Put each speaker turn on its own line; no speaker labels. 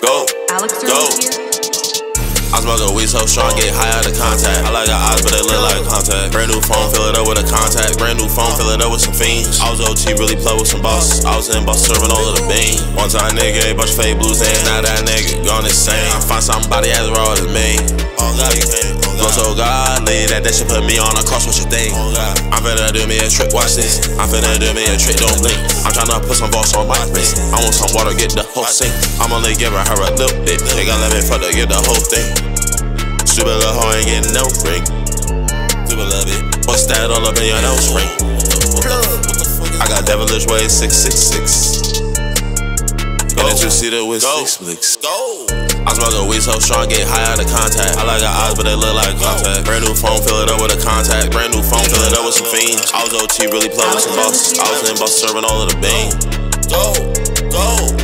Go.
Alex
Go. I smoke a weed so strong, get high out of contact. I like her eyes, but they look like contact. Brand new phone, fill it up with a contact. Brand new phone, fill it up with some fiends. I was OT, really play with some boss. I was in boss serving all of the bean. One time nigga, a bunch of fake blues, and now that nigga gone insane. I find somebody as raw as me. Godly that that should put me on a cross. What you think? I'm finna do me a trick. Watch this. I'm finna do me a trick. Don't blink. I'm tryna put some balls on my wrist. I want some water, get the whole sink. I'm only giving her a little bit. They gon' let me fuck her, get the whole thing. Stupid little hoe ain't getting no ring. Stupid little bit. What's that all up in your nose ring? I got devilish ways 666. And that you see the with six flicks. Go. I smoke a weed so strong, get high out of contact. I like her eyes, but they look like contact. Brand new phone, fill it up with a contact. Brand new phone, fill it up with some fiends. I was OT, really play with some boss. I was in boss serving all of the bean. Go, go.